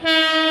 Mm-hmm.